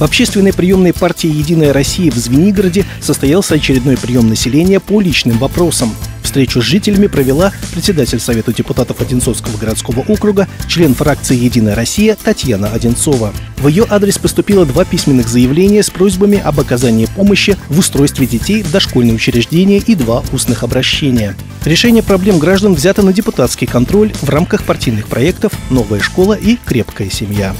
В общественной приемной партии «Единая Россия» в Звенигороде состоялся очередной прием населения по личным вопросам. Встречу с жителями провела председатель Совета депутатов Одинцовского городского округа, член фракции «Единая Россия» Татьяна Одинцова. В ее адрес поступило два письменных заявления с просьбами об оказании помощи в устройстве детей в дошкольные учреждения и два устных обращения. Решение проблем граждан взято на депутатский контроль в рамках партийных проектов «Новая школа» и «Крепкая семья».